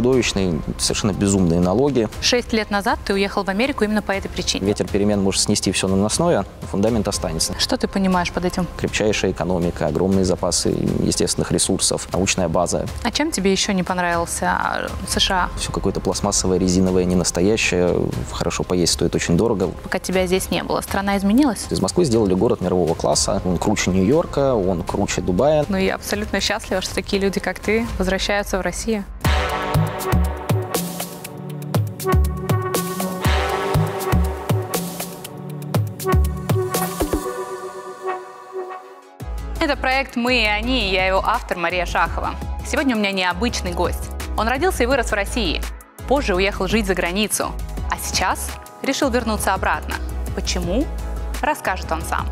чудовищные, совершенно безумные налоги. Шесть лет назад ты уехал в Америку именно по этой причине. Ветер перемен может снести все наносное, фундамент останется. Что ты понимаешь под этим? Крепчайшая экономика, огромные запасы естественных ресурсов, научная база. А чем тебе еще не понравился а, США? Все какое-то пластмассовое, резиновое, не настоящее. Хорошо поесть стоит очень дорого. Пока тебя здесь не было, страна изменилась? Из Москвы сделали город мирового класса. Он круче Нью-Йорка, он круче Дубая. Ну, я абсолютно счастлива, что такие люди, как ты, возвращаются в Россию. Это проект «Мы и они», и я его автор Мария Шахова. Сегодня у меня необычный гость. Он родился и вырос в России. Позже уехал жить за границу. А сейчас решил вернуться обратно. Почему? Расскажет он сам.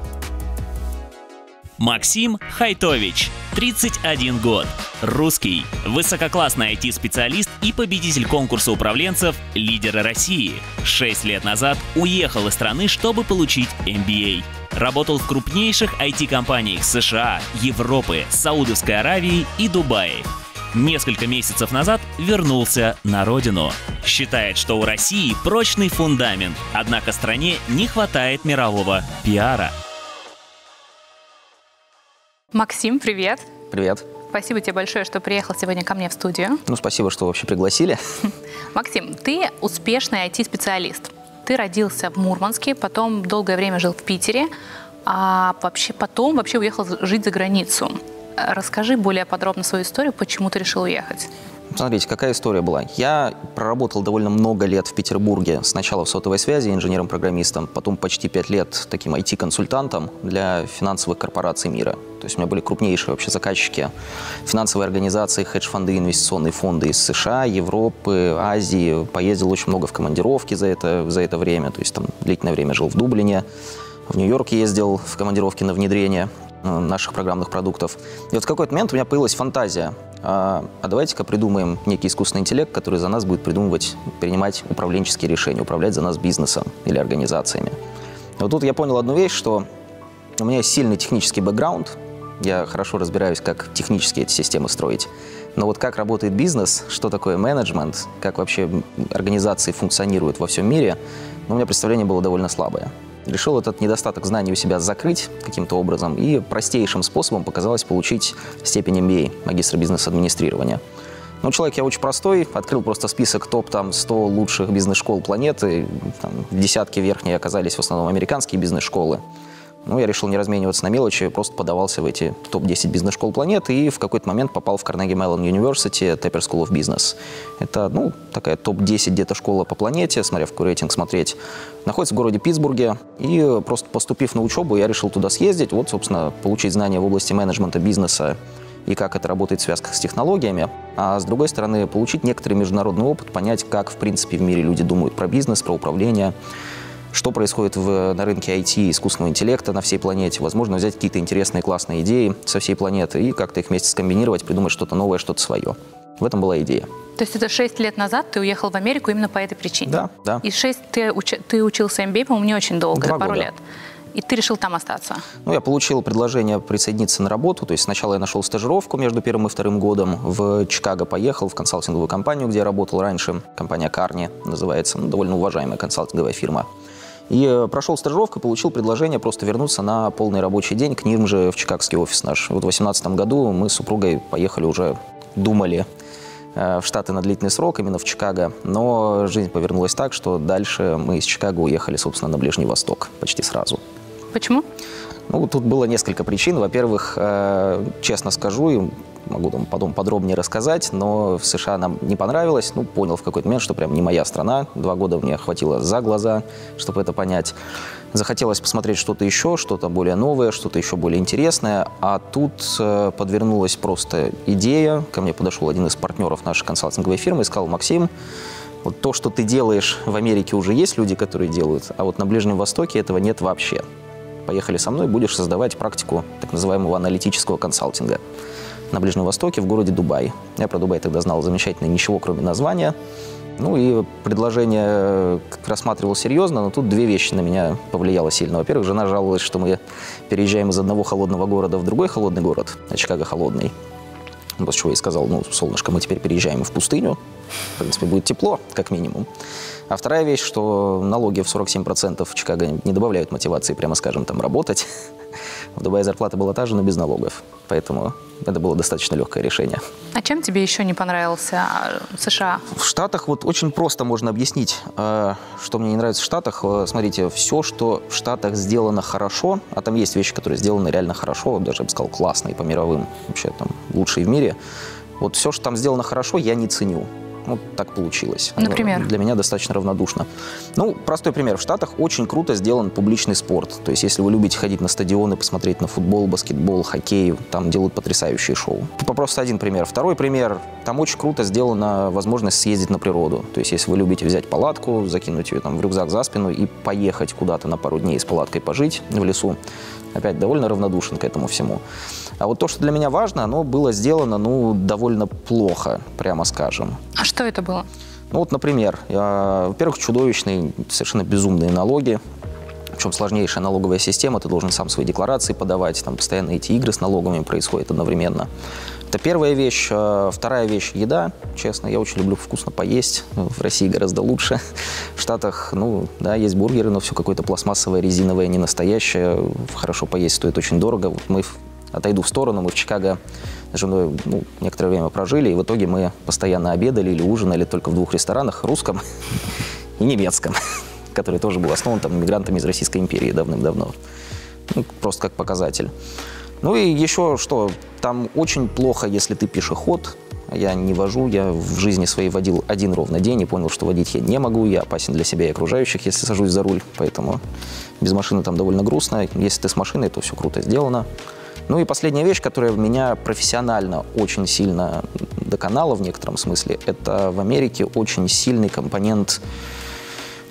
Максим Хайтович, 31 год, русский, высококлассный IT-специалист и победитель конкурса управленцев «Лидеры России». Шесть лет назад уехал из страны, чтобы получить MBA. Работал в крупнейших IT-компаниях США, Европы, Саудовской Аравии и Дубае. Несколько месяцев назад вернулся на родину. Считает, что у России прочный фундамент, однако стране не хватает мирового пиара. Максим, привет. Привет. Спасибо тебе большое, что приехал сегодня ко мне в студию. Ну, спасибо, что вообще пригласили. Максим, ты успешный IT-специалист. Ты родился в Мурманске, потом долгое время жил в Питере, а вообще потом вообще уехал жить за границу. Расскажи более подробно свою историю, почему ты решил уехать. Смотрите, какая история была. Я проработал довольно много лет в Петербурге. Сначала в сотовой связи инженером-программистом, потом почти пять лет таким IT-консультантом для финансовых корпораций мира. То есть у меня были крупнейшие вообще заказчики, финансовые организации, хедж-фонды, инвестиционные фонды из США, Европы, Азии. Поездил очень много в командировки за это, за это время. То есть там длительное время жил в Дублине, в Нью-Йорк ездил в командировки на внедрение наших программных продуктов. И вот в какой-то момент у меня появилась фантазия а, а давайте-ка придумаем некий искусственный интеллект, который за нас будет придумывать, принимать управленческие решения, управлять за нас бизнесом или организациями. И вот тут я понял одну вещь, что у меня есть сильный технический бэкграунд, я хорошо разбираюсь, как технически эти системы строить. Но вот как работает бизнес, что такое менеджмент, как вообще организации функционируют во всем мире, ну, у меня представление было довольно слабое решил этот недостаток знаний у себя закрыть каким-то образом, и простейшим способом показалось получить степень MBA, магистра бизнес-администрирования. Ну, человек я очень простой, открыл просто список топ там 100 лучших бизнес-школ планеты, там, десятки верхние оказались в основном американские бизнес-школы. Ну, я решил не размениваться на мелочи, просто подавался в эти топ-10 бизнес-школ планеты и в какой-то момент попал в Carnegie Mellon University Tepper School of Business. Это, ну, такая топ-10 где-то школа по планете, смотря в какой рейтинг смотреть. Находится в городе Питтсбурге, и просто поступив на учебу, я решил туда съездить, вот, собственно, получить знания в области менеджмента бизнеса и как это работает в связках с технологиями, а с другой стороны, получить некоторый международный опыт, понять, как, в принципе, в мире люди думают про бизнес, про управление, что происходит в, на рынке IT, искусственного интеллекта на всей планете. Возможно, взять какие-то интересные, классные идеи со всей планеты и как-то их вместе скомбинировать, придумать что-то новое, что-то свое. В этом была идея. То есть это 6 лет назад ты уехал в Америку именно по этой причине? Да, да. И 6 ты, уч... ты учился MBA, по-моему, не очень долго, Два пару года. лет. И ты решил там остаться? Ну, я получил предложение присоединиться на работу. То есть сначала я нашел стажировку между первым и вторым годом. В Чикаго поехал, в консалтинговую компанию, где я работал раньше. Компания Карни называется. Ну, довольно уважаемая консалтинговая фирма. И э, прошел стажировку получил предложение просто вернуться на полный рабочий день к ним же в чикагский офис наш. Вот в 2018 году мы с супругой поехали уже, думали э, в Штаты на длительный срок, именно в Чикаго. Но жизнь повернулась так, что дальше мы из Чикаго уехали, собственно, на Ближний Восток почти сразу. Почему? Ну, тут было несколько причин. Во-первых, э, честно скажу, могу там потом подробнее рассказать, но в США нам не понравилось. Ну, понял в какой-то момент, что прям не моя страна. Два года мне хватило за глаза, чтобы это понять. Захотелось посмотреть что-то еще, что-то более новое, что-то еще более интересное. А тут э, подвернулась просто идея. Ко мне подошел один из партнеров нашей консалтинговой фирмы и сказал, Максим, вот то, что ты делаешь в Америке, уже есть люди, которые делают, а вот на Ближнем Востоке этого нет вообще. Поехали со мной, будешь создавать практику так называемого аналитического консалтинга на Ближнем Востоке в городе Дубай. Я про Дубай тогда знал замечательно ничего, кроме названия. Ну и предложение э, рассматривал серьезно, но тут две вещи на меня повлияло сильно. Во-первых, жена жаловалась, что мы переезжаем из одного холодного города в другой холодный город, а Чикаго холодный. После чего я сказал, ну, солнышко, мы теперь переезжаем в пустыню, В принципе, будет тепло, как минимум. А вторая вещь, что налоги в 47% в Чикаго не добавляют мотивации, прямо скажем, там работать. В Дубае зарплата была та же, но без налогов. Поэтому это было достаточно легкое решение. А чем тебе еще не понравился а, США? В Штатах вот очень просто можно объяснить, э, что мне не нравится в Штатах. Э, смотрите, все, что в Штатах сделано хорошо, а там есть вещи, которые сделаны реально хорошо, даже, я бы сказал, классные по мировым, вообще там лучшие в мире. Вот все, что там сделано хорошо, я не ценю. Ну, так получилось. Например? Для меня достаточно равнодушно. Ну, простой пример. В Штатах очень круто сделан публичный спорт. То есть, если вы любите ходить на стадионы, посмотреть на футбол, баскетбол, хоккей, там делают потрясающие шоу. Просто один пример. Второй пример. Там очень круто сделана возможность съездить на природу. То есть, если вы любите взять палатку, закинуть ее там в рюкзак за спину и поехать куда-то на пару дней с палаткой пожить в лесу, опять довольно равнодушен к этому всему. А вот то, что для меня важно, оно было сделано, ну, довольно плохо, прямо скажем. А что это было? Ну вот, например, во-первых, чудовищные, совершенно безумные налоги, причем сложнейшая налоговая система, ты должен сам свои декларации подавать, там постоянно эти игры с налогами происходят одновременно. Это первая вещь. А вторая вещь – еда. Честно, я очень люблю вкусно поесть. В России гораздо лучше. В Штатах, ну, да, есть бургеры, но все какое-то пластмассовое, резиновое, не настоящее. Хорошо поесть стоит очень дорого. Мы отойду в сторону, мы в Чикаго с женой ну, некоторое время прожили, и в итоге мы постоянно обедали или ужинали только в двух ресторанах, русском и немецком, который тоже был основан там иммигрантами из Российской империи давным-давно. Ну, просто как показатель. Ну и еще что, там очень плохо, если ты пешеход, я не вожу, я в жизни своей водил один ровно день и понял, что водить я не могу, я опасен для себя и окружающих, если сажусь за руль, поэтому без машины там довольно грустно. Если ты с машиной, то все круто сделано. Ну и последняя вещь, которая меня профессионально очень сильно доконала в некотором смысле, это в Америке очень сильный компонент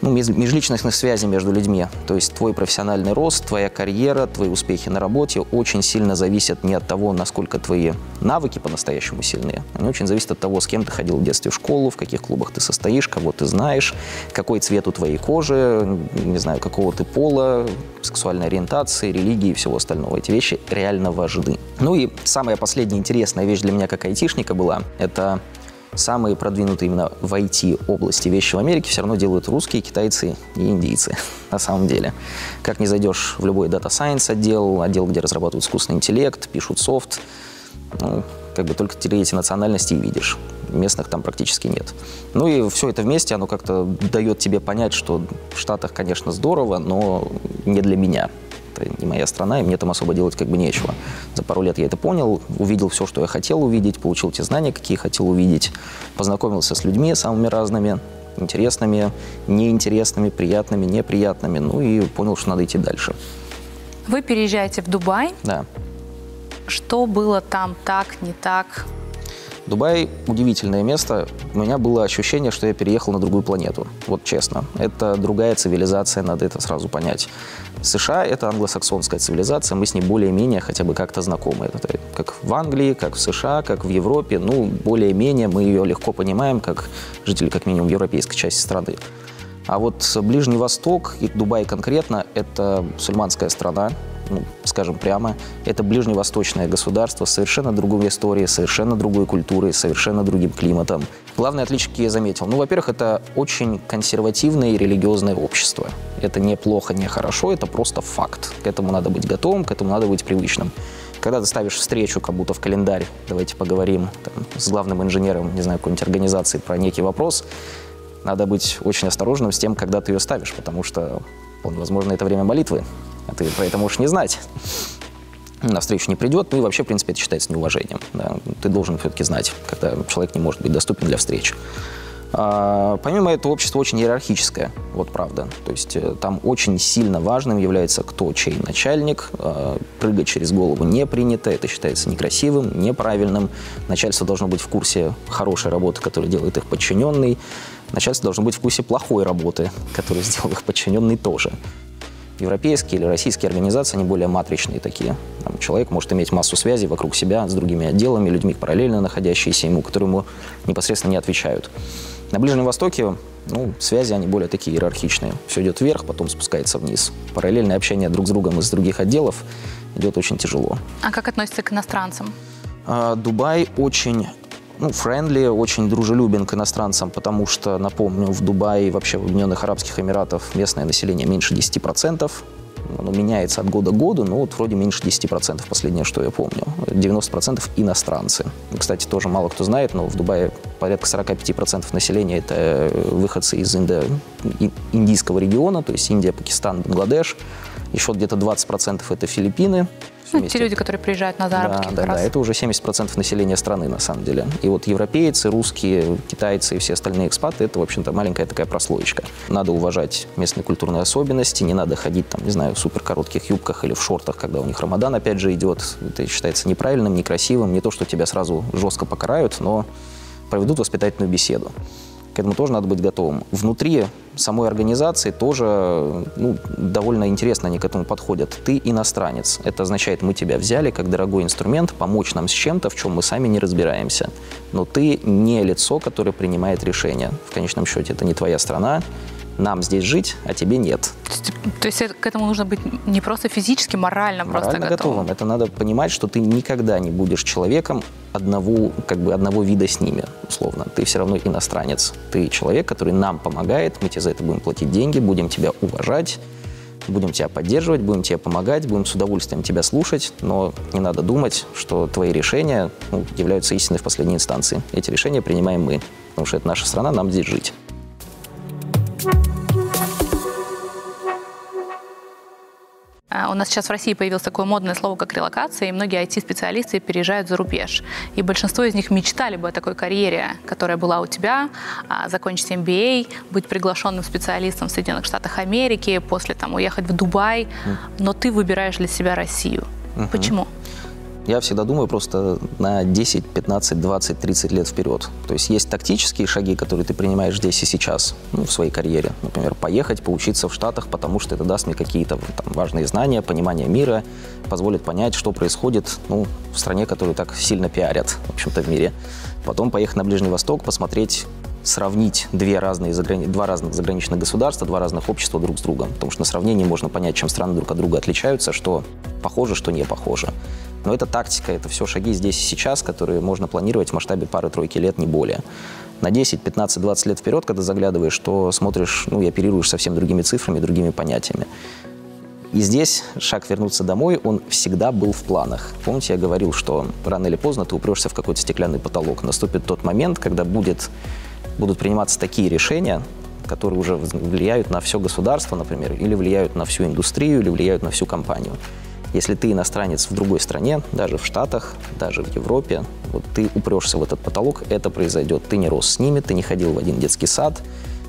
ну, межличностных связей между людьми. То есть твой профессиональный рост, твоя карьера, твои успехи на работе очень сильно зависят не от того, насколько твои навыки по-настоящему сильные. Они очень зависят от того, с кем ты ходил в детстве в школу, в каких клубах ты состоишь, кого ты знаешь, какой цвет у твоей кожи, не знаю, какого ты пола, сексуальной ориентации, религии и всего остального. Эти вещи реально важны. Ну и самая последняя интересная вещь для меня как айтишника была, это самые продвинутые именно в IT-области вещи в Америке все равно делают русские, китайцы и индийцы, на самом деле. Как не зайдешь в любой Data Science отдел, отдел, где разрабатывают искусственный интеллект, пишут софт, ну, как бы только эти национальности и видишь. Местных там практически нет. Ну и все это вместе, оно как-то дает тебе понять, что в Штатах, конечно, здорово, но не для меня это не моя страна, и мне там особо делать как бы нечего. За пару лет я это понял, увидел все, что я хотел увидеть, получил те знания, какие хотел увидеть, познакомился с людьми самыми разными, интересными, неинтересными, приятными, неприятными, ну и понял, что надо идти дальше. Вы переезжаете в Дубай? Да. Что было там так, не так? Дубай – удивительное место. У меня было ощущение, что я переехал на другую планету. Вот честно. Это другая цивилизация, надо это сразу понять. США – это англосаксонская цивилизация, мы с ней более-менее хотя бы как-то знакомы. Это как в Англии, как в США, как в Европе. Ну, более-менее мы ее легко понимаем, как жители, как минимум, европейской части страны. А вот Ближний Восток и Дубай конкретно – это мусульманская страна, ну, скажем прямо, это ближневосточное государство с совершенно другой историей, совершенно другой культурой, совершенно другим климатом. Главное отличие, какие я заметил. Ну, во-первых, это очень консервативное и религиозное общество. Это не плохо, не хорошо, это просто факт. К этому надо быть готовым, к этому надо быть привычным. Когда ты ставишь встречу, как будто в календарь, давайте поговорим там, с главным инженером, не знаю, какой-нибудь организации про некий вопрос, надо быть очень осторожным с тем, когда ты ее ставишь, потому что, возможно, это время молитвы, ты про это можешь не знать. На встречу не придет, ну и вообще, в принципе, это считается неуважением. Да. Ты должен все-таки знать, когда человек не может быть доступен для встреч. А, помимо этого, общество очень иерархическое, вот правда. То есть э, там очень сильно важным является, кто чей начальник. А, прыгать через голову не принято, это считается некрасивым, неправильным. Начальство должно быть в курсе хорошей работы, которую делает их подчиненный. Начальство должно быть в курсе плохой работы, которую сделал их подчиненный тоже европейские или российские организации, они более матричные такие. Там человек может иметь массу связей вокруг себя с другими отделами, людьми, параллельно находящиеся ему, которые ему непосредственно не отвечают. На Ближнем Востоке ну, связи, они более такие иерархичные. Все идет вверх, потом спускается вниз. Параллельное общение друг с другом из других отделов идет очень тяжело. А как относится к иностранцам? А, Дубай очень ну, friendly, очень дружелюбен к иностранцам, потому что, напомню, в Дубае и вообще в Объединенных Арабских Эмиратах местное население меньше 10%. Оно меняется от года к году, но вот вроде меньше 10%, последнее, что я помню. 90% иностранцы. Кстати, тоже мало кто знает, но в Дубае порядка 45% населения – это э, выходцы из индо- индийского региона, то есть Индия, Пакистан, Бангладеш. Еще где-то 20% это Филиппины, ну, те люди, которые приезжают на заработки. Да, да, да, это уже 70% населения страны, на самом деле. И вот европейцы, русские, китайцы и все остальные экспаты, это, в общем-то, маленькая такая прослоечка. Надо уважать местные культурные особенности, не надо ходить, там, не знаю, в супер коротких юбках или в шортах, когда у них Рамадан, опять же, идет. Это считается неправильным, некрасивым. Не то, что тебя сразу жестко покарают, но проведут воспитательную беседу к этому тоже надо быть готовым. Внутри самой организации тоже ну, довольно интересно они к этому подходят. Ты иностранец. Это означает, мы тебя взяли как дорогой инструмент, помочь нам с чем-то, в чем мы сами не разбираемся. Но ты не лицо, которое принимает решения. В конечном счете, это не твоя страна, нам здесь жить, а тебе нет. То есть, к этому нужно быть не просто физически, морально, морально просто готовым. готовым. Это надо понимать, что ты никогда не будешь человеком одного, как бы одного вида с ними, условно. Ты все равно иностранец. Ты человек, который нам помогает, мы тебе за это будем платить деньги, будем тебя уважать, будем тебя поддерживать, будем тебе помогать, будем с удовольствием тебя слушать, но не надо думать, что твои решения ну, являются истиной в последней инстанции. Эти решения принимаем мы, потому что это наша страна, нам здесь жить. У нас сейчас в России появилось такое модное слово, как релокация, и многие IT-специалисты переезжают за рубеж. И большинство из них мечтали бы о такой карьере, которая была у тебя, а, закончить MBA, быть приглашенным специалистом в Соединенных Штатах Америки, после там уехать в Дубай. Но ты выбираешь для себя Россию. Угу. Почему? Я всегда думаю просто на 10, 15, 20, 30 лет вперед. То есть есть тактические шаги, которые ты принимаешь здесь и сейчас, ну, в своей карьере. Например, поехать, поучиться в Штатах, потому что это даст мне какие-то там, важные знания, понимание мира, позволит понять, что происходит ну, в стране, которую так сильно пиарят, в общем-то, в мире. Потом поехать на Ближний Восток, посмотреть сравнить две разные заграни... два разных заграничных государства, два разных общества друг с другом. Потому что на сравнении можно понять, чем страны друг от друга отличаются, что похоже, что не похоже. Но это тактика, это все шаги здесь и сейчас, которые можно планировать в масштабе пары-тройки лет, не более. На 10, 15, 20 лет вперед, когда заглядываешь, то смотришь, ну, и оперируешь совсем другими цифрами, другими понятиями. И здесь шаг вернуться домой, он всегда был в планах. Помните, я говорил, что рано или поздно ты упрешься в какой-то стеклянный потолок. Наступит тот момент, когда будет, будут приниматься такие решения, которые уже влияют на все государство, например, или влияют на всю индустрию, или влияют на всю компанию. Если ты иностранец в другой стране, даже в Штатах, даже в Европе, вот ты упрешься в этот потолок, это произойдет. Ты не рос с ними, ты не ходил в один детский сад,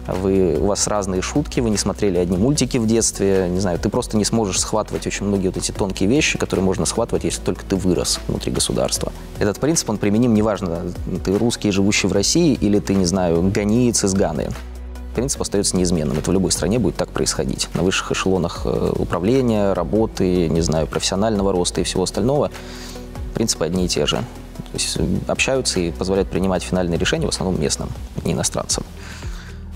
вы, у вас разные шутки, вы не смотрели одни мультики в детстве, не знаю, ты просто не сможешь схватывать очень многие вот эти тонкие вещи, которые можно схватывать, если только ты вырос внутри государства. Этот принцип, он применим неважно, ты русский, живущий в России, или ты, не знаю, ганиец из Ганы принцип остается неизменным. Это в любой стране будет так происходить. На высших эшелонах э, управления, работы, не знаю, профессионального роста и всего остального принципы одни и те же. То есть общаются и позволяют принимать финальные решения в основном местным, не иностранцам.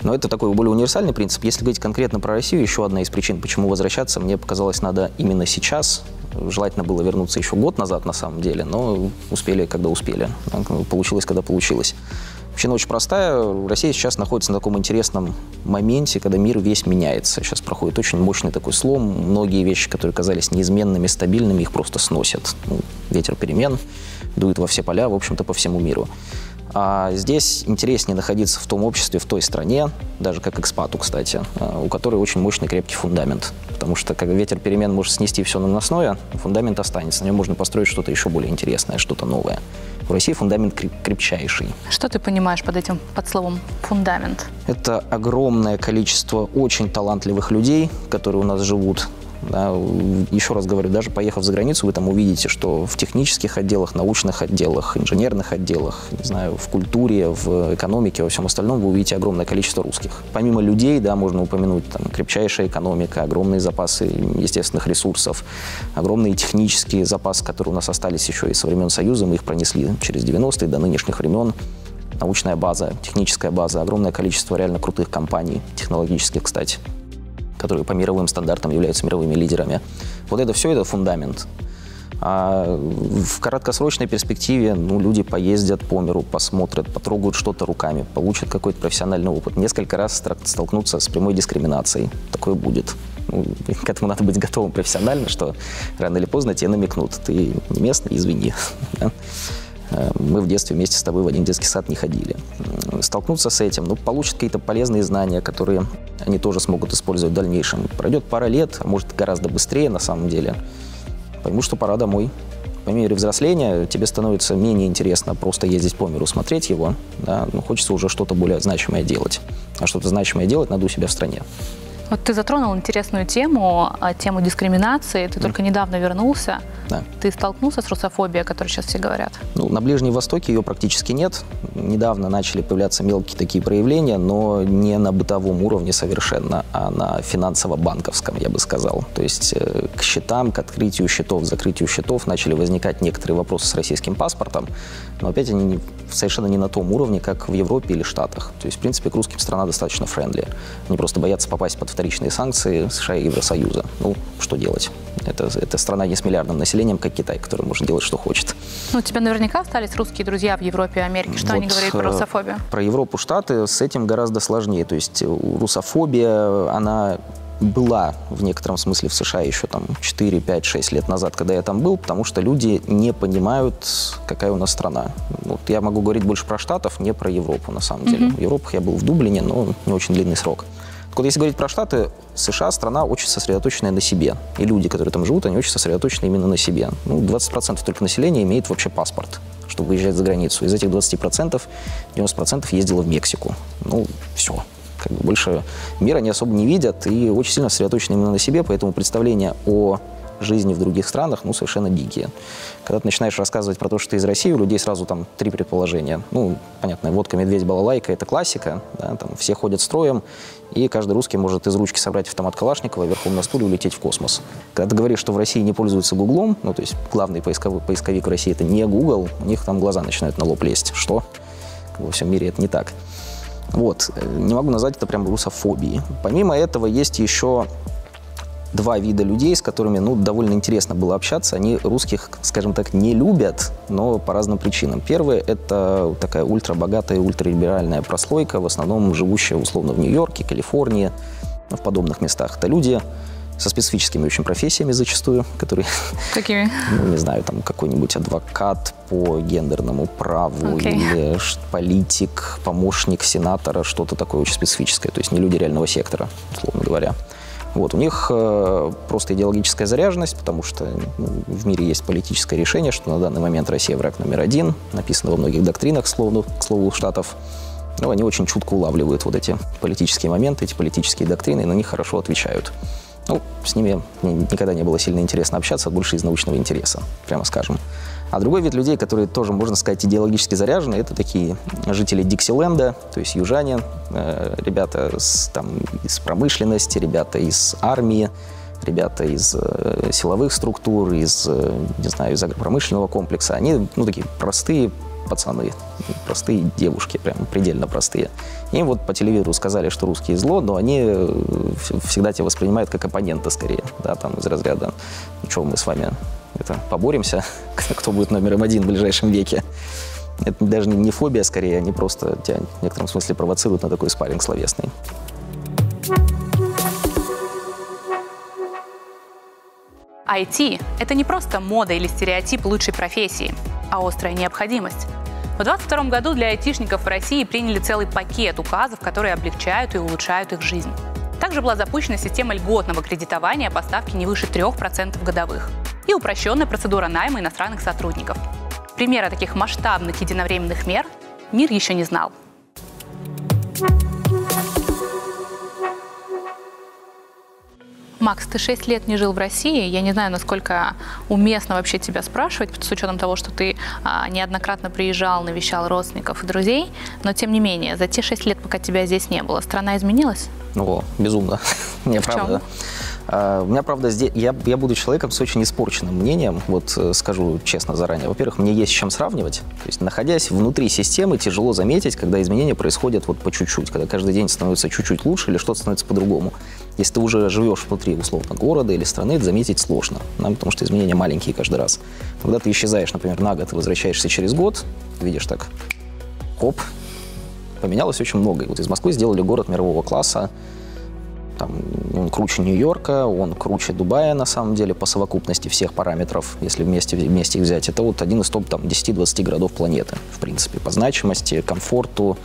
Но это такой более универсальный принцип. Если говорить конкретно про Россию, еще одна из причин, почему возвращаться, мне показалось, надо именно сейчас. Желательно было вернуться еще год назад, на самом деле, но успели, когда успели. Получилось, когда получилось. Причина очень простая. Россия сейчас находится на таком интересном моменте, когда мир весь меняется. Сейчас проходит очень мощный такой слом. Многие вещи, которые казались неизменными, стабильными, их просто сносят. Ну, ветер перемен дует во все поля, в общем-то, по всему миру. А здесь интереснее находиться в том обществе, в той стране, даже как экспату, кстати, а, у которой очень мощный крепкий фундамент. Потому что как ветер перемен может снести все наносное, фундамент останется. На нем можно построить что-то еще более интересное, что-то новое. В России фундамент крепчайший. Что ты понимаешь под этим, под словом фундамент? Это огромное количество очень талантливых людей, которые у нас живут, да, еще раз говорю, даже поехав за границу, вы там увидите, что в технических отделах, научных отделах, инженерных отделах, не знаю, в культуре, в экономике, во всем остальном вы увидите огромное количество русских. Помимо людей, да, можно упомянуть там крепчайшая экономика, огромные запасы естественных ресурсов, огромные технические запасы, которые у нас остались еще и со времен Союза, мы их пронесли через 90-е до нынешних времен. Научная база, техническая база, огромное количество реально крутых компаний, технологических, кстати которые по мировым стандартам являются мировыми лидерами. Вот это все, это фундамент. А в краткосрочной перспективе ну, люди поездят по миру, посмотрят, потрогают что-то руками, получат какой-то профессиональный опыт. Несколько раз столкнутся с прямой дискриминацией. Такое будет. Ну, к этому надо быть готовым профессионально, что рано или поздно тебе намекнут. Ты не местный, извини. Э, мы в детстве вместе с тобой в один детский сад не ходили. Столкнуться с этим, ну, получат какие-то полезные знания, которые они тоже смогут использовать в дальнейшем. Пройдет пара лет, а может гораздо быстрее на самом деле. Пойму, что пора домой. По мере взросления тебе становится менее интересно просто ездить по миру, смотреть его. Да? Ну, хочется уже что-то более значимое делать. А что-то значимое делать надо у себя в стране. Вот ты затронул интересную тему, а, тему дискриминации. Ты mm. только недавно вернулся. Да. Ты столкнулся с русофобией, о которой сейчас все говорят? Ну, на Ближнем Востоке ее практически нет. Недавно начали появляться мелкие такие проявления, но не на бытовом уровне совершенно, а на финансово-банковском, я бы сказал. То есть э, к счетам, к открытию счетов, закрытию счетов начали возникать некоторые вопросы с российским паспортом, но опять они совершенно не на том уровне, как в Европе или Штатах. То есть, в принципе, к русским страна достаточно френдли. Они просто боятся попасть под вторичные санкции США и Евросоюза. Ну, что делать? Это, это страна не с миллиардным населением, как Китай, который может делать, что хочет. Ну, у тебя наверняка остались русские друзья в Европе и Америке. Что вот, они говорят про э, русофобию? Про Европу, Штаты с этим гораздо сложнее. То есть русофобия, она была в некотором смысле в США еще там 4, 5, 6 лет назад, когда я там был, потому что люди не понимают, какая у нас страна. Вот я могу говорить больше про Штатов, не про Европу на самом деле. Mm-hmm. В Европу я был в Дублине, но не очень длинный срок. Так вот, если говорить про Штаты, США страна очень сосредоточенная на себе. И люди, которые там живут, они очень сосредоточены именно на себе. Ну, 20% только населения имеет вообще паспорт, чтобы выезжать за границу. Из этих 20% 90% ездило в Мексику. Ну, все как бы больше мира не особо не видят и очень сильно сосредоточены именно на себе, поэтому представление о жизни в других странах, ну, совершенно дикие. Когда ты начинаешь рассказывать про то, что ты из России, у людей сразу там три предположения. Ну, понятно, водка, медведь, балалайка – это классика, да, там все ходят строем, и каждый русский может из ручки собрать автомат Калашникова, верхом на стуле улететь в космос. Когда ты говоришь, что в России не пользуются Гуглом, ну, то есть главный поисковый, поисковик в России – это не Google, у них там глаза начинают на лоб лезть. Что? Во всем мире это не так. Вот. Не могу назвать это прям русофобией. Помимо этого есть еще два вида людей, с которыми ну, довольно интересно было общаться. Они русских, скажем так, не любят, но по разным причинам. Первое – это такая ультрабогатая, ультралиберальная прослойка, в основном живущая условно в Нью-Йорке, Калифорнии, в подобных местах. Это люди, со специфическими очень профессиями зачастую, которые... Какими? Ну, не знаю, там какой-нибудь адвокат по гендерному праву okay. или политик, помощник сенатора, что-то такое очень специфическое. То есть не люди реального сектора, условно говоря. Вот, у них э, просто идеологическая заряженность, потому что ну, в мире есть политическое решение, что на данный момент Россия враг номер один, написано во многих доктринах, к слову, к слову Штатов. Но они очень чутко улавливают вот эти политические моменты, эти политические доктрины, и на них хорошо отвечают. Ну, с ними мне никогда не было сильно интересно общаться, больше из научного интереса, прямо скажем. А другой вид людей, которые тоже, можно сказать, идеологически заряжены, это такие жители Диксиленда, то есть южане, э, ребята с, там, из промышленности, ребята из армии, ребята из э, силовых структур, из, э, не знаю, из агропромышленного комплекса. Они, ну, такие простые, пацаны, простые девушки, прям предельно простые. Им вот по телевизору сказали, что русские зло, но они э, всегда тебя воспринимают как оппонента скорее, да, там из разряда, ну что, мы с вами это, поборемся, кто будет номером один в ближайшем веке. Это даже не фобия скорее, они просто тебя в некотором смысле провоцируют на такой спарринг словесный. IT – это не просто мода или стереотип лучшей профессии, а острая необходимость. В 2022 году для айтишников в России приняли целый пакет указов, которые облегчают и улучшают их жизнь. Также была запущена система льготного кредитования по ставке не выше 3% годовых и упрощенная процедура найма иностранных сотрудников. Примера таких масштабных единовременных мер мир еще не знал. Макс, ты 6 лет не жил в России. Я не знаю, насколько уместно вообще тебя спрашивать, с учетом того, что ты а, неоднократно приезжал, навещал родственников и друзей. Но, тем не менее, за те 6 лет, пока тебя здесь не было, страна изменилась? Ну, безумно. Не, правда. А, у меня, правда, здесь, я, я буду человеком с очень испорченным мнением, вот э, скажу честно заранее. Во-первых, мне есть с чем сравнивать. То есть, находясь внутри системы, тяжело заметить, когда изменения происходят вот по чуть-чуть, когда каждый день становится чуть-чуть лучше или что-то становится по-другому. Если ты уже живешь внутри, условно, города или страны, это заметить сложно, да, потому что изменения маленькие каждый раз. Когда ты исчезаешь, например, на год и возвращаешься через год, видишь так, хоп, поменялось очень много. И вот из Москвы сделали город мирового класса, там, он круче Нью-Йорка, он круче Дубая, на самом деле, по совокупности всех параметров, если вместе, вместе их взять. Это вот один из топ там, 10-20 городов планеты, в принципе, по значимости, комфорту,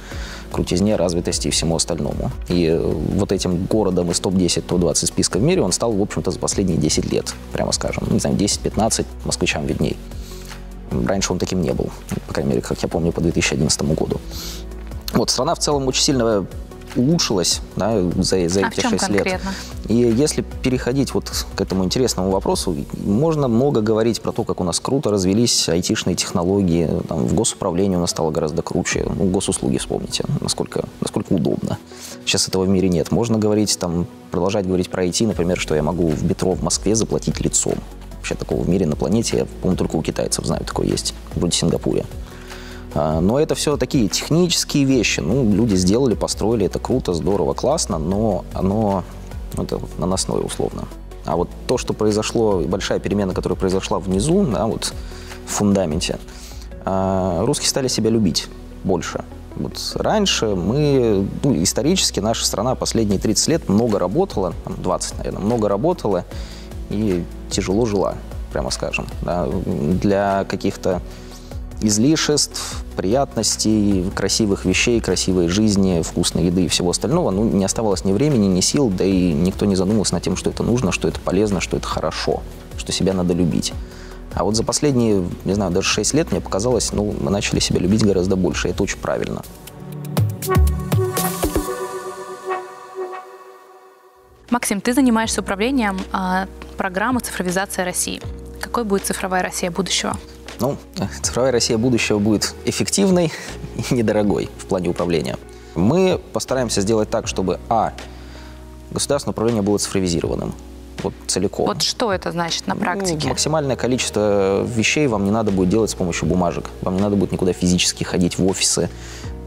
крутизне, развитости и всему остальному. И э, вот этим городом из топ-10, топ-20 списка в мире он стал, в общем-то, за последние 10 лет, прямо скажем. Не знаю, 10-15 москвичам видней. Раньше он таким не был, по крайней мере, как я помню, по 2011 году. Вот, страна в целом очень сильно улучшилась да, за, за а эти в чем 6 конкретно? лет. И если переходить вот к этому интересному вопросу, можно много говорить про то, как у нас круто развелись айтишные технологии, там, в госуправлении у нас стало гораздо круче, ну, госуслуги вспомните, насколько, насколько удобно. Сейчас этого в мире нет. Можно говорить, там, продолжать говорить про IT, например, что я могу в метро в Москве заплатить лицом. Вообще такого в мире на планете, я, по-моему, только у китайцев знаю, такое есть, вроде Сингапуре. А, но это все такие технические вещи. Ну, люди сделали, построили, это круто, здорово, классно, но оно это наносное условно. А вот то, что произошло, большая перемена, которая произошла внизу, да, вот в фундаменте, а, русские стали себя любить больше. Вот раньше мы, ну, исторически наша страна последние 30 лет много работала, 20, наверное, много работала и тяжело жила, прямо скажем. Да, для каких-то излишеств, приятностей, красивых вещей, красивой жизни, вкусной еды и всего остального, ну, не оставалось ни времени, ни сил, да и никто не задумывался над тем, что это нужно, что это полезно, что это хорошо, что себя надо любить. А вот за последние, не знаю, даже 6 лет мне показалось, ну, мы начали себя любить гораздо больше, и это очень правильно. Максим, ты занимаешься управлением э, программы цифровизации России. Какой будет цифровая Россия будущего? Ну, цифровая Россия будущего будет эффективной и недорогой в плане управления. Мы постараемся сделать так, чтобы, а, государственное управление было цифровизированным, вот целиком. Вот что это значит на практике? Ну, максимальное количество вещей вам не надо будет делать с помощью бумажек. Вам не надо будет никуда физически ходить в офисы,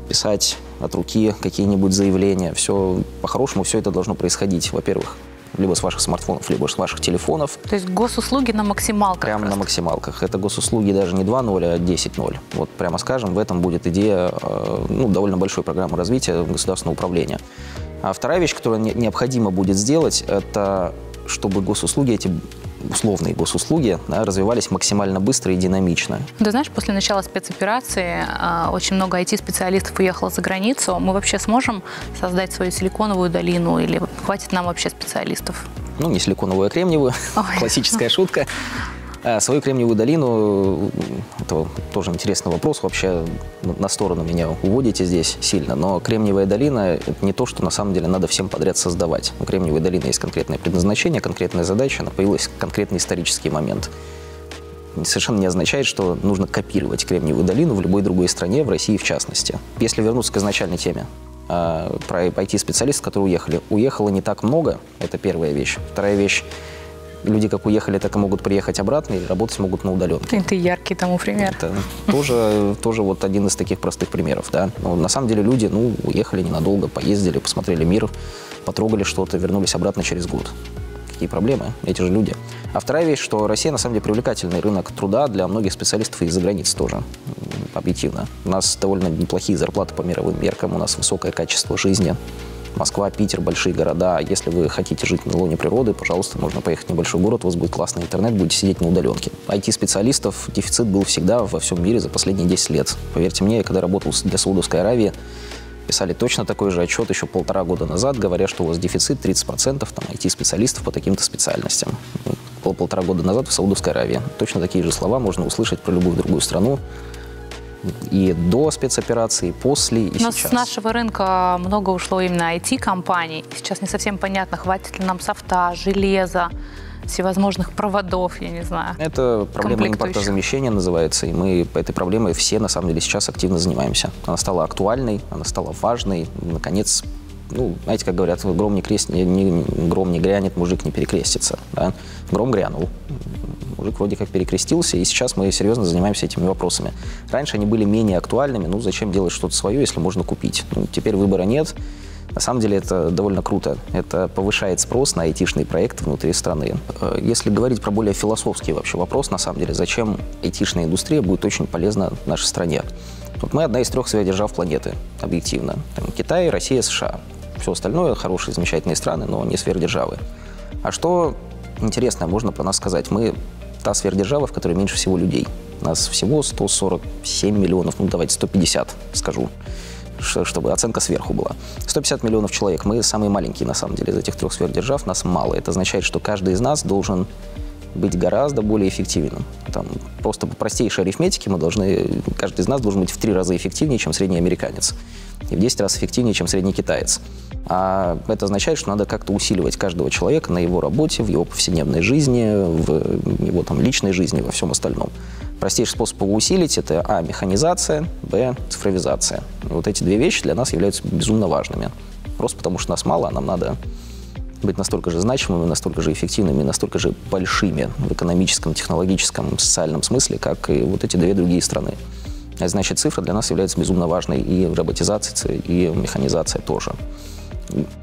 писать от руки какие-нибудь заявления. Все, по-хорошему, все это должно происходить, во-первых, либо с ваших смартфонов, либо с ваших телефонов. То есть госуслуги на максималках Прямо просто. на максималках. Это госуслуги даже не 2.0, а 10.0. Вот прямо скажем, в этом будет идея э, ну, довольно большой программы развития государственного управления. А вторая вещь, которую необходимо будет сделать, это чтобы госуслуги эти условные госуслуги да, развивались максимально быстро и динамично. Ты знаешь, после начала спецоперации э, очень много IT-специалистов уехало за границу. Мы вообще сможем создать свою силиконовую долину или хватит нам вообще специалистов? Ну, не силиконовую, а кремниевую. Ой. Классическая шутка. А свою Кремниевую долину, это тоже интересный вопрос, вообще на сторону меня уводите здесь сильно, но Кремниевая долина – это не то, что на самом деле надо всем подряд создавать. У Кремниевой долины есть конкретное предназначение, конкретная задача, она появилась конкретный исторический момент. Совершенно не означает, что нужно копировать Кремниевую долину в любой другой стране, в России в частности. Если вернуться к изначальной теме, а, про IT-специалистов, которые уехали. Уехало не так много, это первая вещь. Вторая вещь – люди как уехали, так и могут приехать обратно и работать могут на удаленке. И ты яркий тому пример. Это тоже, тоже вот один из таких простых примеров, да. Но на самом деле люди, ну, уехали ненадолго, поездили, посмотрели мир, потрогали что-то, вернулись обратно через год. Какие проблемы? Эти же люди. А вторая вещь, что Россия на самом деле привлекательный рынок труда для многих специалистов из-за границы тоже, объективно. У нас довольно неплохие зарплаты по мировым меркам, у нас высокое качество жизни, Москва, Питер, большие города. Если вы хотите жить на лоне природы, пожалуйста, можно поехать в небольшой город, у вас будет классный интернет, будете сидеть на удаленке. IT-специалистов дефицит был всегда во всем мире за последние 10 лет. Поверьте мне, я когда работал для Саудовской Аравии, писали точно такой же отчет еще полтора года назад, говоря, что у вас дефицит 30% там, IT-специалистов по таким-то специальностям. Пол полтора года назад в Саудовской Аравии. Точно такие же слова можно услышать про любую другую страну и до спецоперации, и после, и Но сейчас. с нашего рынка много ушло именно IT-компаний. Сейчас не совсем понятно, хватит ли нам софта, железа, всевозможных проводов, я не знаю. Это проблема импортозамещения называется, и мы по этой проблемой все на самом деле сейчас активно занимаемся. Она стала актуальной, она стала важной, наконец ну, знаете, как говорят, гром не, крест, не, не, гром не грянет, мужик не перекрестится. Да? Гром грянул мужик вроде как перекрестился, и сейчас мы серьезно занимаемся этими вопросами. Раньше они были менее актуальными, ну зачем делать что-то свое, если можно купить? Ну, теперь выбора нет, На самом деле это довольно круто. Это повышает спрос на айтишные проекты внутри страны. Э, если говорить про более философский вообще вопрос, на самом деле, зачем айтишная индустрия будет очень полезна нашей стране? Вот мы одна из трех сверхдержав планеты, объективно. Там Китай, Россия, США. Все остальное хорошие, замечательные страны, но не сверхдержавы. А что интересное можно про нас сказать? Мы та сверхдержава, в которой меньше всего людей. Нас всего 147 миллионов, ну давайте 150 скажу чтобы оценка сверху была. 150 миллионов человек. Мы самые маленькие, на самом деле, из этих трех сверхдержав. Нас мало. Это означает, что каждый из нас должен быть гораздо более эффективным. Там, просто по простейшей арифметике мы должны, каждый из нас должен быть в три раза эффективнее, чем средний американец, и в 10 раз эффективнее, чем средний китаец. А это означает, что надо как-то усиливать каждого человека на его работе, в его повседневной жизни, в его там, личной жизни, во всем остальном. Простейший способ его усилить – это а. механизация, б. цифровизация. Вот эти две вещи для нас являются безумно важными. Просто потому что нас мало, а нам надо быть настолько же значимыми, настолько же эффективными, настолько же большими в экономическом, технологическом, социальном смысле, как и вот эти две другие страны. А значит, цифра для нас является безумно важной и роботизация, и механизация тоже.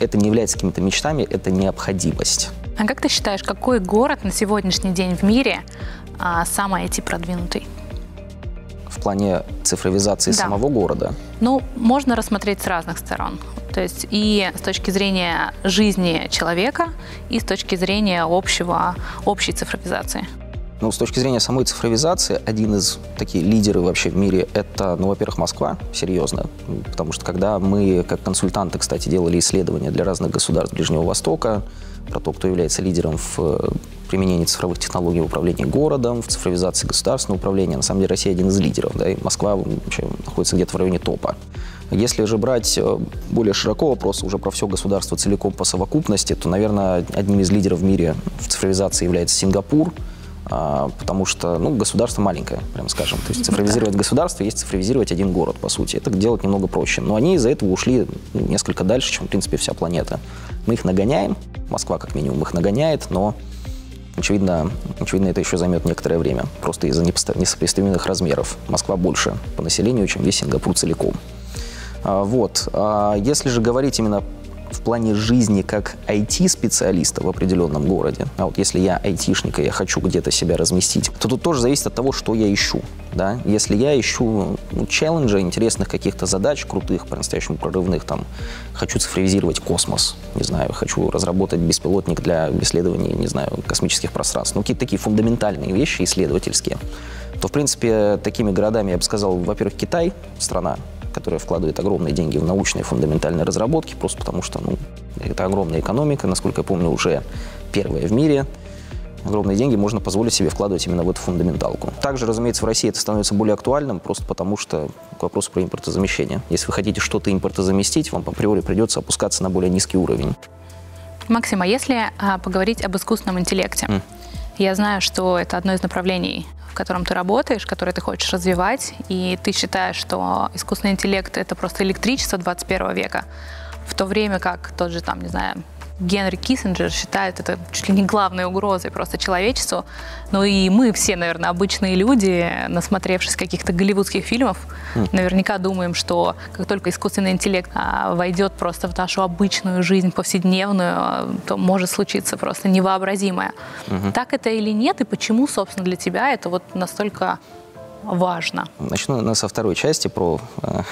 Это не является какими-то мечтами, это необходимость. А как ты считаешь, какой город на сегодняшний день в мире а, самый IT-продвинутый? В плане цифровизации да. самого города? Ну, можно рассмотреть с разных сторон. То есть и с точки зрения жизни человека, и с точки зрения общего, общей цифровизации. Ну, с точки зрения самой цифровизации, один из таких лидеров вообще в мире – это, ну, во-первых, Москва, серьезно. Потому что когда мы, как консультанты, кстати, делали исследования для разных государств Ближнего Востока, про то, кто является лидером в э, применении цифровых технологий в управлении городом, в цифровизации государственного управления. На самом деле Россия один из лидеров, да, и Москва вообще находится где-то в районе топа. Если же брать э, более широко вопрос уже про все государство целиком по совокупности, то, наверное, одним из лидеров в мире в цифровизации является Сингапур, а, потому что ну, государство маленькое, прямо скажем. То есть цифровизировать государство есть цифровизировать один город, по сути. Это делать немного проще. Но они из-за этого ушли ну, несколько дальше, чем, в принципе, вся планета. Мы их нагоняем, Москва как минимум их нагоняет, но Очевидно, очевидно, это еще займет некоторое время, просто из-за несопоставимых размеров. Москва больше по населению, чем весь Сингапур целиком. А, вот. А если же говорить именно в плане жизни как IT-специалиста в определенном городе, а вот если я айтишник и я хочу где-то себя разместить, то тут тоже зависит от того, что я ищу. Да? Если я ищу ну, челленджа, интересных каких-то задач, крутых, по-настоящему прорывных, там, хочу цифровизировать космос, не знаю, хочу разработать беспилотник для исследований, не знаю, космических пространств, ну, какие-то такие фундаментальные вещи исследовательские, то, в принципе, такими городами, я бы сказал, во-первых, Китай, страна, которая вкладывает огромные деньги в научные фундаментальные разработки, просто потому что ну, это огромная экономика, насколько я помню, уже первая в мире. Огромные деньги можно позволить себе вкладывать именно в эту фундаменталку. Также, разумеется, в России это становится более актуальным, просто потому что к вопросу про импортозамещение. Если вы хотите что-то импортозаместить, вам априори придется опускаться на более низкий уровень. Максим, а если а, поговорить об искусственном интеллекте? Mm. Я знаю, что это одно из направлений в котором ты работаешь, который ты хочешь развивать, и ты считаешь, что искусственный интеллект — это просто электричество 21 века, в то время как тот же, там, не знаю, Генри Киссинджер считает это чуть ли не главной угрозой просто человечеству. Ну и мы все, наверное, обычные люди, насмотревшись каких-то голливудских фильмов, mm. наверняка думаем, что как только искусственный интеллект а, войдет просто в нашу обычную жизнь повседневную, то может случиться просто невообразимое. Mm-hmm. Так это или нет, и почему, собственно, для тебя это вот настолько важно? Начну со второй части про э,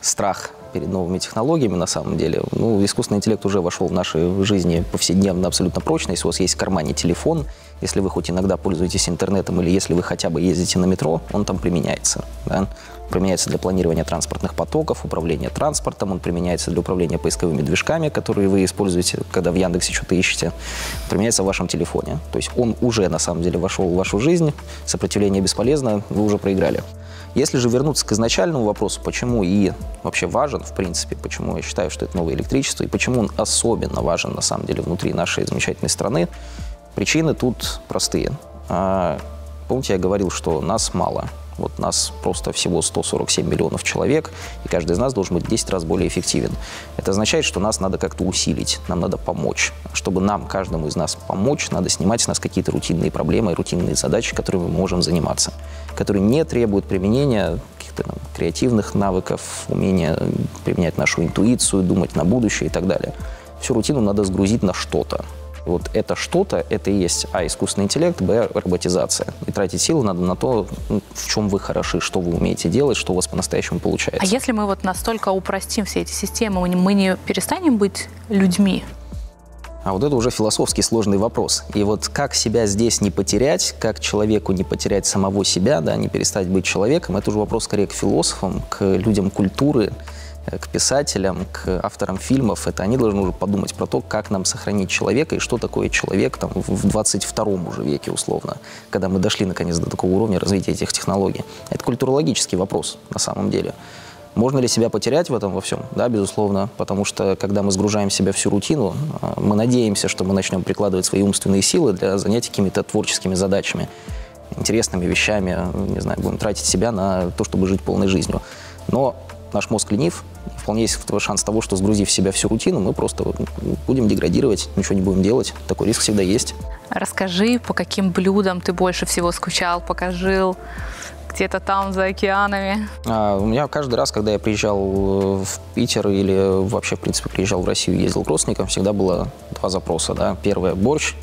страх перед новыми технологиями на самом деле. Ну, искусственный интеллект уже вошел в наши жизни повседневно абсолютно прочно. Если у вас есть в кармане телефон, если вы хоть иногда пользуетесь интернетом или если вы хотя бы ездите на метро, он там применяется. Да? Применяется для планирования транспортных потоков, управления транспортом, он применяется для управления поисковыми движками, которые вы используете, когда в Яндексе что-то ищете, применяется в вашем телефоне. То есть он уже на самом деле вошел в вашу жизнь, сопротивление бесполезно, вы уже проиграли. Если же вернуться к изначальному вопросу, почему и вообще важен, в принципе, почему я считаю, что это новое электричество, и почему он особенно важен, на самом деле, внутри нашей замечательной страны, причины тут простые. А, помните, я говорил, что нас мало. Вот нас просто всего 147 миллионов человек, и каждый из нас должен быть в 10 раз более эффективен. Это означает, что нас надо как-то усилить, нам надо помочь. Чтобы нам, каждому из нас помочь, надо снимать с нас какие-то рутинные проблемы, рутинные задачи, которыми мы можем заниматься, которые не требуют применения каких-то там, креативных навыков, умения применять нашу интуицию, думать на будущее и так далее. Всю рутину надо сгрузить на что-то. Вот это что-то, это и есть, а, искусственный интеллект, б, роботизация. И тратить силы надо на то, ну, в чем вы хороши, что вы умеете делать, что у вас по-настоящему получается. А если мы вот настолько упростим все эти системы, мы не, перестанем быть людьми? А вот это уже философский сложный вопрос. И вот как себя здесь не потерять, как человеку не потерять самого себя, да, не перестать быть человеком, это уже вопрос скорее к философам, к людям культуры, к писателям, к авторам фильмов, это они должны уже подумать про то, как нам сохранить человека и что такое человек там, в 22 уже веке условно, когда мы дошли наконец до такого уровня развития этих технологий. Это культурологический вопрос на самом деле. Можно ли себя потерять в этом во всем? Да, безусловно, потому что когда мы сгружаем себя всю рутину, э, мы надеемся, что мы начнем прикладывать свои умственные силы для занятий какими-то творческими задачами, интересными вещами, не знаю, будем тратить себя на то, чтобы жить полной жизнью. Но наш мозг ленив, вполне есть шанс того, что сгрузив в себя всю рутину, мы просто будем деградировать, ничего не будем делать. Такой риск всегда есть. Расскажи, по каким блюдам ты больше всего скучал, пока жил где-то там за океанами? А, у меня каждый раз, когда я приезжал э, в Питер или вообще, в принципе, приезжал в Россию, ездил к родственникам, всегда было два запроса. Да? Первое – борщ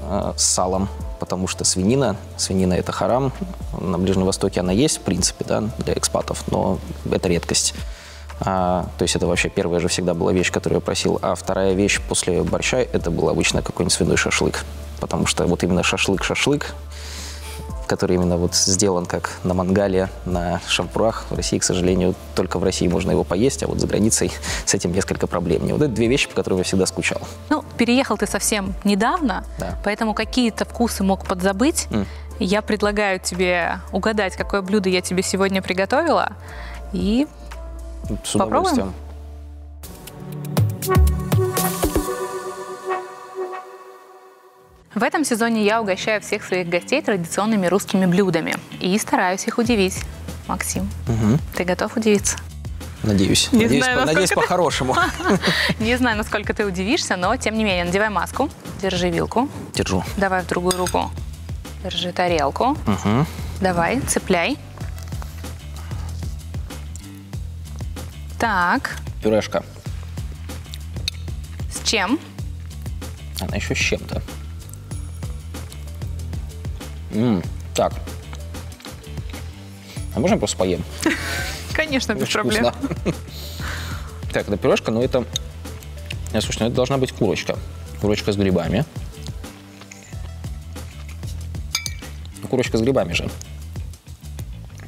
э, с салом потому что свинина, свинина это харам, на Ближнем Востоке она есть, в принципе, да, для экспатов, но это редкость. А, то есть это вообще первая же всегда была вещь, которую я просил. А вторая вещь после борща, это был обычно какой-нибудь свиной шашлык. Потому что вот именно шашлык-шашлык, который именно вот сделан как на мангале, на шампурах. В России, к сожалению, только в России можно его поесть, а вот за границей с этим несколько проблемнее. Вот это две вещи, по которым я всегда скучал. Ну, переехал ты совсем недавно, Да. поэтому какие-то вкусы мог подзабыть. М. Я предлагаю тебе угадать, какое блюдо я тебе сегодня приготовила. И С Попробуем? удовольствием. в этом сезоне я угощаю всех своих гостей традиционными русскими блюдами. И стараюсь их удивить. Максим, Мгм. ты готов удивиться? Надеюсь. Не надеюсь, знаю, по- надеюсь насколько по-хорошему. Не знаю, насколько ты удивишься, но тем не менее, надевай маску, держи вилку, Держу. давай в другую руку, держи тарелку, Мгм. давай, цепляй. Так, Пюрешка. с чем? Она еще с чем-то. Так. А можно я просто поем? Конечно, без проблем. Так, это пюрешка, но это... Нет, слушай, ну это должна быть курочка. Курочка с грибами. Ну, курочка с грибами же.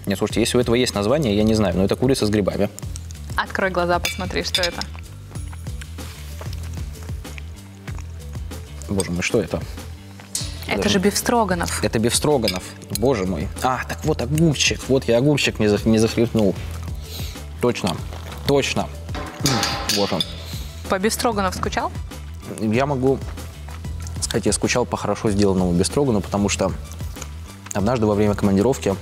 Нет, слушайте, если у этого есть название, я не знаю, но это курица с грибами. Открой глаза, посмотри, что это. Боже мой, что это? Это Даже- же бифстроганов. Это бифстроганов. Боже мой. А, так вот огурчик. Вот я огурчик не, за- не захлебнул. Точно. Точно. Боже. По бифстроганов скучал? Я могу сказать, я скучал по хорошо сделанному бифстрогану, потому что однажды во время командировки,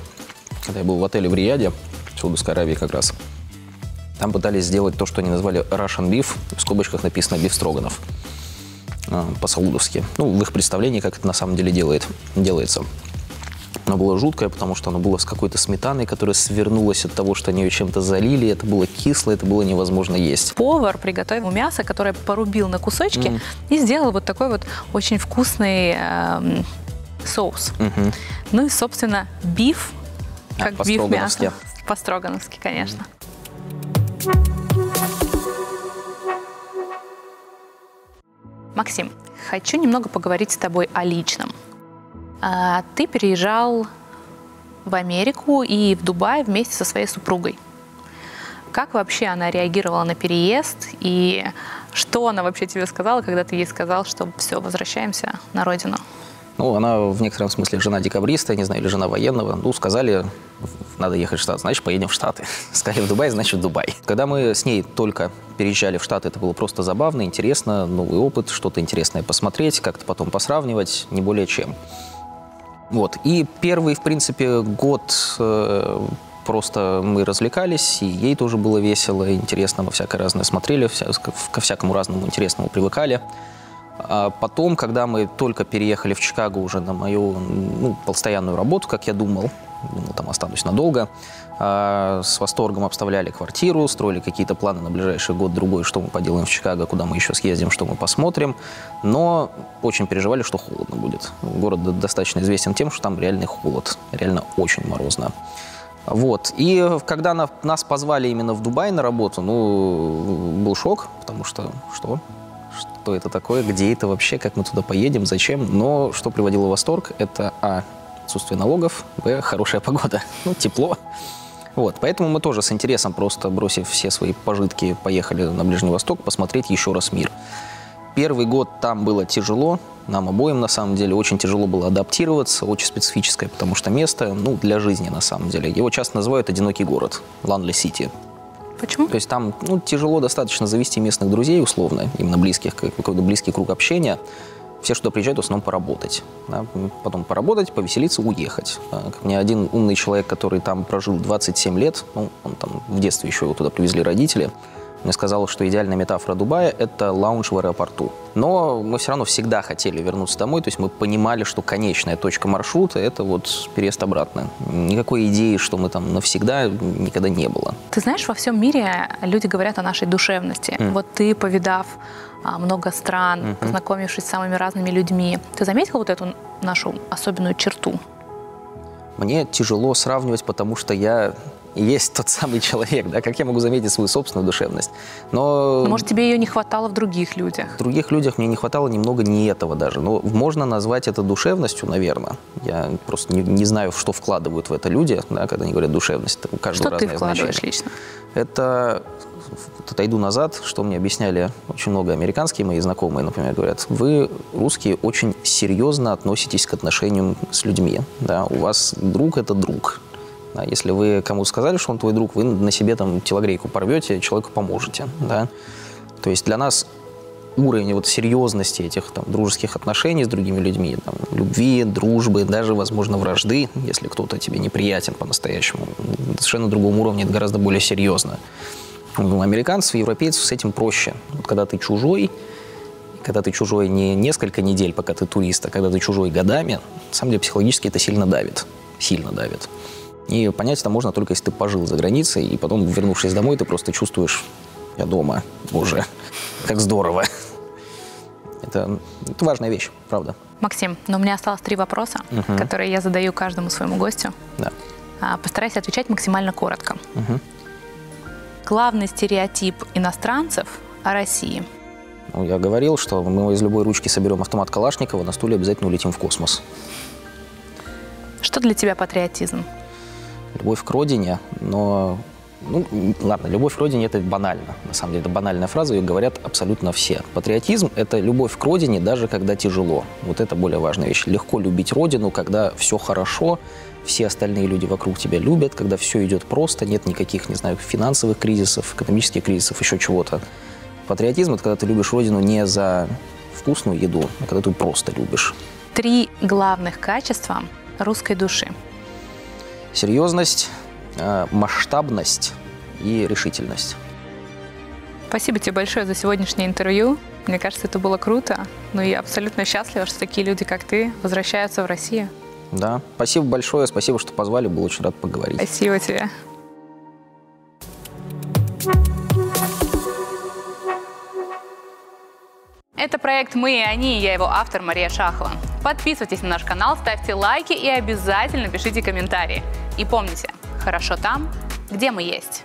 когда я был в отеле в Рияде, в Саудовской Аравии как раз, там пытались сделать то, что они назвали Russian beef, в скобочках написано бифстроганов по-саудовски. Ну, в их представлении, как это на самом деле делает, делается. Оно было жуткое, потому что оно было с какой-то сметаной, которая свернулась от того, что они ее чем-то залили. Это было кисло, это было невозможно есть. Повар приготовил мясо, которое порубил на кусочки Мгм. и сделал вот такой вот очень вкусный эм, соус. Мгм. Ну и, собственно, биф, А, как биф по-строгановски. мясо. По-строгановски, конечно. Максим, хочу немного поговорить с тобой о личном. А, Ты переезжал в Америку и в Дубай вместе со своей супругой. Как вообще она реагировала на переезд и что она вообще тебе сказала, когда ты ей сказал, что все, возвращаемся на родину? Ну, она в некотором смысле жена декабриста, не знаю, или жена военного. Ну, сказали, надо ехать в Штаты, значит, поедем в Штаты. Сказали в Дубай, значит, в Дубай. Когда мы с ней только переезжали в Штаты, это было просто забавно, интересно, новый опыт, что-то интересное посмотреть, как-то потом посравнивать, не более чем. Вот. И первый, в принципе, год э, просто мы развлекались, и ей тоже было весело, интересно, мы всякое разное смотрели, вся- ко всякому разному интересному привыкали. А потом, когда мы только переехали в Чикаго уже на мою ну, постоянную работу, как я думал, думал, там останусь надолго, а, с восторгом обставляли квартиру, строили какие-то планы на ближайший год-другой, что мы поделаем в Чикаго, куда мы еще съездим, что мы посмотрим. Но очень переживали, что холодно будет. Город достаточно известен тем, что там реальный холод, реально очень морозно. Вот. И когда на, нас позвали именно в Дубай на работу, ну, был шок, потому что что? Что это такое, где это вообще, как мы туда поедем, зачем? Но что приводило в восторг, это, а, отсутствие налогов, б, хорошая погода, ну, тепло. Вот, поэтому мы тоже с интересом, просто бросив все свои пожитки, поехали на Ближний Восток посмотреть еще раз мир. Первый год там было тяжело, нам обоим на самом деле очень тяжело было адаптироваться, очень специфическое, потому что место, ну, для жизни на самом деле. Его часто называют «одинокий город», Ланли-Сити. Почему? То есть там ну, тяжело достаточно завести местных друзей, условно, именно близких, какой-то близкий круг общения. Все, что приезжают, в основном поработать. Да? Потом поработать, повеселиться, уехать. Как мне один умный человек, который там прожил 27 лет, ну, он там в детстве еще его туда привезли родители, мне сказал, что идеальная метафора Дубая – это лаунж в аэропорту. Но мы все равно всегда хотели вернуться домой, то есть мы понимали, что конечная точка маршрута – это вот переезд обратно. Никакой идеи, что мы там навсегда, никогда не было. Ты знаешь, во всем мире люди говорят о нашей душевности. Mm. Вот ты, повидав а, много стран, mm-hmm. познакомившись с самыми разными людьми, ты заметил вот эту нашу особенную черту? Мне тяжело сравнивать, потому что я есть тот самый человек, да, как я могу заметить свою собственную душевность. Но... Но может, тебе ее не хватало в других людях? В других людях мне не хватало немного не этого даже. Но можно назвать это душевностью, наверное. Я просто не, не знаю, что вкладывают в это люди, да, когда они говорят душевность. У каждого что ты вкладываешь значение. лично? Это отойду назад, что мне объясняли очень много американские мои знакомые, например, говорят, вы, русские, очень серьезно относитесь к отношениям с людьми. Да? У вас друг – это друг. Да, если вы кому-то сказали, что он твой друг, вы на себе там телогрейку порвете, человеку поможете. Да? То есть для нас уровень вот серьезности этих там, дружеских отношений с другими людьми, там, любви, дружбы, даже, возможно, вражды, если кто-то тебе неприятен по-настоящему, совершенно другом уровне, это гораздо более серьезно. У американцев и европейцев с этим проще. Вот когда ты чужой, когда ты чужой не несколько недель, пока ты турист, а когда ты чужой годами, на самом деле психологически это сильно давит. Сильно давит. И понять это можно только если ты пожил за границей, и потом, вернувшись домой, ты просто чувствуешь, я дома, боже, как здорово. Это, это важная вещь, правда. Максим, но у меня осталось три вопроса, угу. которые я задаю каждому своему гостю. Да. А, постарайся отвечать максимально коротко. Угу. Главный стереотип иностранцев о России. Ну, я говорил, что мы из любой ручки соберем автомат Калашникова, на стуле обязательно улетим в космос. Что для тебя патриотизм? Любовь к родине, но ну, ладно, любовь к родине – это банально. На самом деле, это банальная фраза, ее говорят абсолютно все. Патриотизм – это любовь к родине, даже когда тяжело. Вот это более важная вещь. Легко любить родину, когда все хорошо, все остальные люди вокруг тебя любят, когда все идет просто, нет никаких, не знаю, финансовых кризисов, экономических кризисов, еще чего-то. Патриотизм – это когда ты любишь родину не за вкусную еду, а когда ты просто любишь. Три главных качества русской души – серьезность, э, масштабность и решительность. Спасибо тебе большое за сегодняшнее интервью. Мне кажется, это было круто. Ну и я абсолютно счастлива, что такие люди, как ты, возвращаются в Россию. Да, спасибо большое, спасибо, что позвали, был очень рад поговорить. Спасибо тебе. Это проект «Мы и они», я его автор Мария Шахова. Подписывайтесь на наш канал, ставьте лайки и обязательно пишите комментарии. И помните, хорошо там, где мы есть.